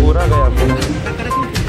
पूरा गया।